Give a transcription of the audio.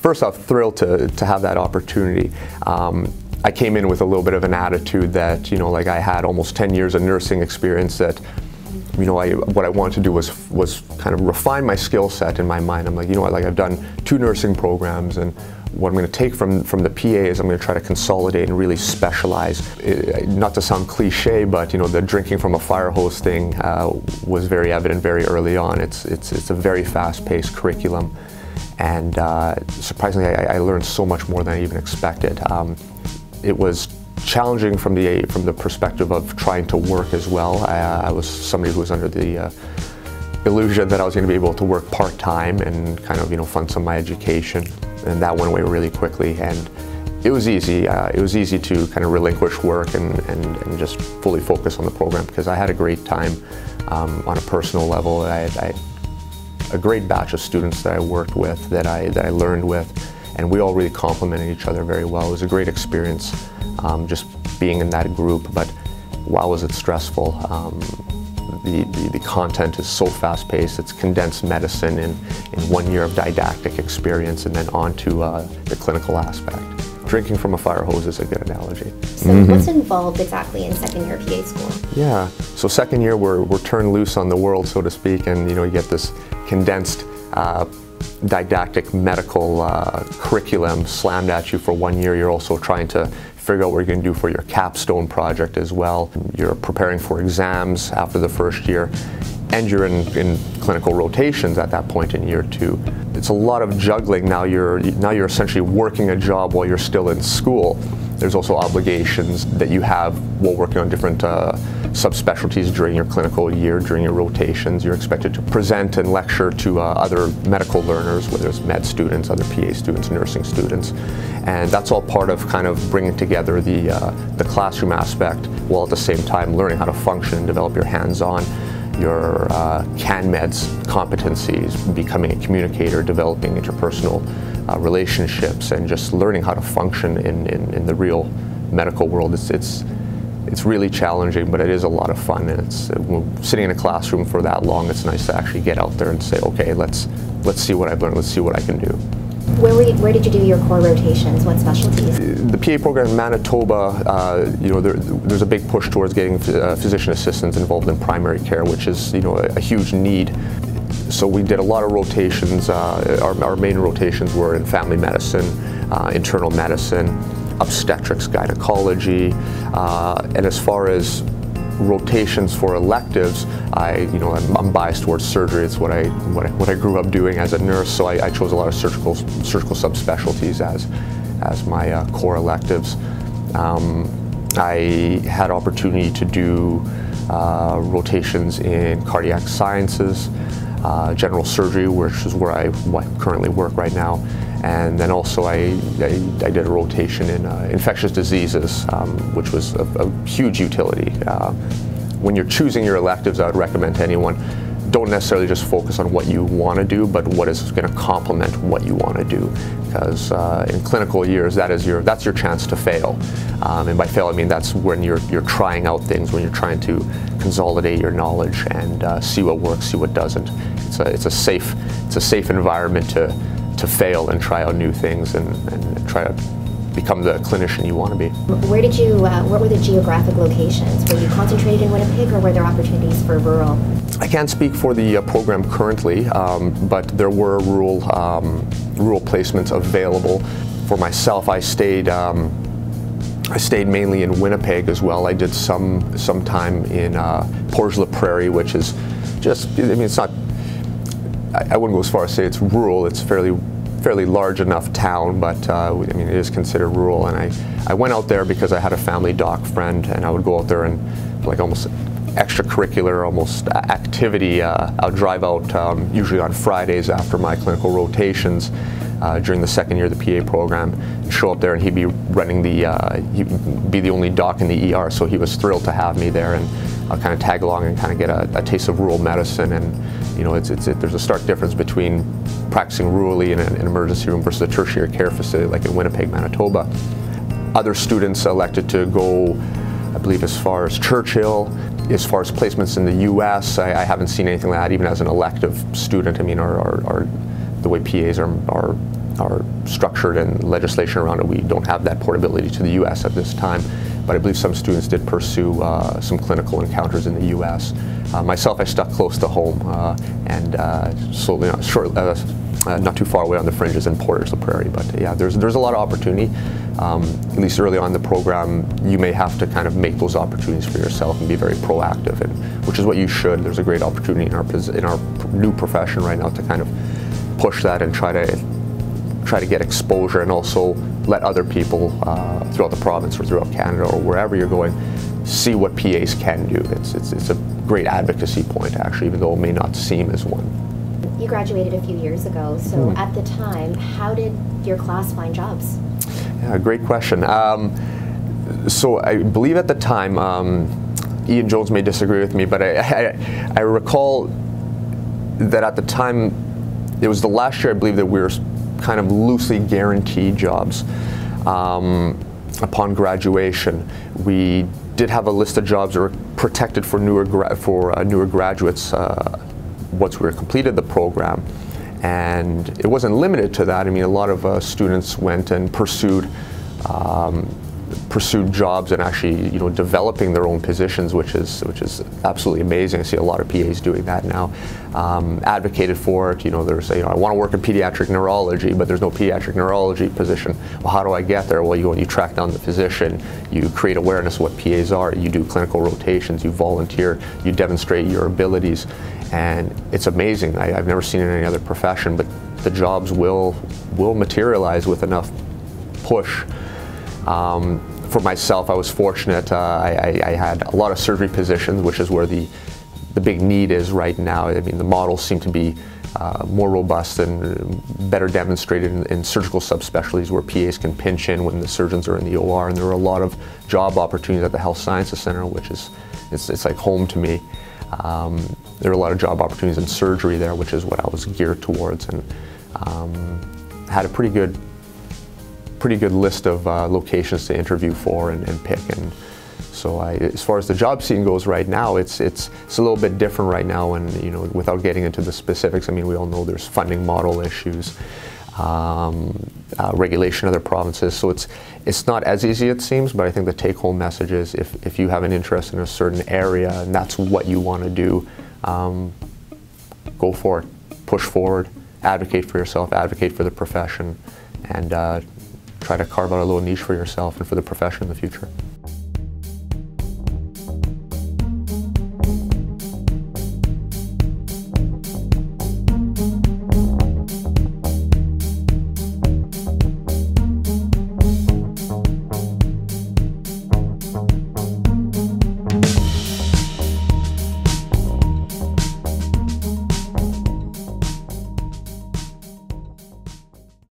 first off, thrilled to, to have that opportunity. Um, I came in with a little bit of an attitude that, you know, like I had almost 10 years of nursing experience that, you know, I, what I wanted to do was, was kind of refine my skill set in my mind. I'm like, you know what, like I've done two nursing programs and what I'm going to take from, from the PA is I'm going to try to consolidate and really specialize. It, not to sound cliche, but you know the drinking from a fire hose thing uh, was very evident very early on. It's, it's, it's a very fast-paced curriculum and uh, surprisingly I, I, learned so much more than I even expected. Um, it was challenging from the, from the perspective of trying to work as well. I, I was somebody who was under the uh, illusion that I was going to be able to work part-time and kind of you know fund some of my education and that went away really quickly and it was easy. Uh, it was easy to kind of relinquish work and, and, and, just fully focus on the program because I had a great time um, on a personal level. I I a great batch of students that I worked with, that I, that I learned with, and we all really complemented each other very well. It was a great experience um, just being in that group, but wow was it stressful. Um, the, the, the, content is so fast-paced. It's condensed medicine in, in one year of didactic experience and then on to uh, the clinical aspect. Drinking from a fire hose is a good analogy. So mm -hmm. what's involved exactly in second year PA school? Yeah, so second year we're, we're turned loose on the world, so to speak, and you know you get this condensed uh, didactic medical uh, curriculum slammed at you for one year. You're also trying to figure out what you're going to do for your capstone project as well. You're preparing for exams after the first year and you're in, in, clinical rotations at that point in year two. It's a lot of juggling. Now you're, now you're essentially working a job while you're still in school. There's also obligations that you have while working on different uh, subspecialties during your clinical year, during your rotations. You're expected to present and lecture to uh, other medical learners, whether it's med students, other PA students, nursing students. And that's all part of kind of bringing together the, uh, the classroom aspect while at the same time learning how to function and develop your hands-on your uh, CanMEDS competencies, becoming a communicator, developing interpersonal uh, relationships, and just learning how to function in, in, in the real medical world. It's, it's, it's really challenging, but it is a lot of fun. And it's sitting in a classroom for that long. It's nice to actually get out there and say, okay, let's let's see what I've learned. Let's see what I can do. Where, you, where did you do your core rotations? What specialties? The PA program in Manitoba, uh, you know, there, there's a big push towards getting uh, physician assistants involved in primary care, which is, you know, a, a huge need. So we did a lot of rotations. Uh, our, our, main rotations were in family medicine, uh, internal medicine, obstetrics, gynecology, uh, and as far as rotations for electives, I, you know, I'm, I'm, biased towards surgery. It's what I, what I, what I grew up doing as a nurse, so I, I chose a lot of surgical, surgical subspecialties as, as my uh, core electives. Um, I had opportunity to do uh, rotations in cardiac sciences, uh, general surgery, which is where I currently work right now, and then also I, I, I did a rotation in uh, infectious diseases, um, which was a, a huge utility. Uh, when you're choosing your electives, I would recommend to anyone, don't necessarily just focus on what you want to do, but what is going to complement what you want to do. Because uh, in clinical years, that is your that's your chance to fail. Um, and by fail, I mean that's when you're you're trying out things, when you're trying to consolidate your knowledge and uh, see what works, see what doesn't. It's a it's a safe it's a safe environment to to fail and try out new things and, and try to become the clinician you want to be. Where did you, uh, what were the geographic locations? Were you concentrated in Winnipeg or were there opportunities for rural? I can't speak for the uh, program currently, um, but there were rural, um, rural placements available. For myself, I stayed um, I stayed mainly in Winnipeg as well. I did some some time in uh, Portage la Prairie, which is just, I mean, it's not I, wouldn't go as far as say it's rural. It's fairly fairly large enough town, but uh, I mean it is considered rural. And I, I went out there because I had a family doc friend, and I would go out there and like almost extracurricular, almost activity. Uh, I'll drive out um, usually on Fridays after my clinical rotations. Uh, during the second year of the PA program, show up there and he'd be running the, uh, he'd be the only doc in the ER, so he was thrilled to have me there and I'll kind of tag along and kind of get a, a taste of rural medicine and you know, it's, it's, it, there's a stark difference between practicing rurally in an, emergency room versus a tertiary care facility like in Winnipeg, Manitoba. Other students elected to go, I believe, as far as Churchill, as far as placements in the U.S., I, I haven't seen anything like that, even as an elective student. I mean, our, our, our the way PAs are, are are structured and legislation around it, we don't have that portability to the U.S. at this time. But I believe some students did pursue uh, some clinical encounters in the U.S. Uh, myself, I stuck close to home uh, and uh, slowly, you uh, not too far away on the fringes in Portage la Prairie. But yeah, there's there's a lot of opportunity. Um, at least early on in the program, you may have to kind of make those opportunities for yourself and be very proactive, and which is what you should. There's a great opportunity in our in our new profession right now to kind of push that and try to try to get exposure and also let other people uh, throughout the province or throughout Canada or wherever you're going see what PAs can do. It's, it's, it's a great advocacy point actually, even though it may not seem as one. You graduated a few years ago, so mm. at the time, how did your class find jobs? Yeah, great question. Um, so I believe at the time, um, Ian Jones may disagree with me, but I, I, I recall that at the time, it was the last year I believe that we were kind of loosely guaranteed jobs. Um, upon graduation, we did have a list of jobs that were protected for newer for uh, newer graduates uh, once we completed the program, and it wasn't limited to that. I mean, a lot of uh, students went and pursued um, pursued jobs and actually, you know, developing their own positions, which is which is absolutely amazing. I see a lot of PAs doing that now. Um, advocated for it. You know, there's, you know, I want to work in pediatric neurology, but there's no pediatric neurology position. Well, how do I get there? Well, you you track down the physician. You create awareness of what PAs are. You do clinical rotations. You volunteer. You demonstrate your abilities, and it's amazing. I, I've never seen it in any other profession, but the jobs will will materialize with enough push. Um, for myself, I was fortunate. Uh, I, I, had a lot of surgery positions, which is where the the big need is right now. I mean, the models seem to be uh, more robust and better demonstrated in, in, surgical subspecialties where PAs can pinch in when the surgeons are in the OR. And there are a lot of job opportunities at the Health Sciences Center, which is it's, it's like home to me. Um, there are a lot of job opportunities in surgery there, which is what I was geared towards, and um, had a pretty good pretty good list of uh, locations to interview for and, and pick. And so I, as far as the job scene goes right now, it's, it's, it's a little bit different right now and, you know, without getting into the specifics, I mean, we all know there's funding model issues, um, uh, regulation of other provinces. So it's, it's not as easy it seems, but I think the take home message is if, if you have an interest in a certain area and that's what you want to do, um, go for it, push forward, advocate for yourself, advocate for the profession, and uh, try to carve out a little niche for yourself and for the profession in the future.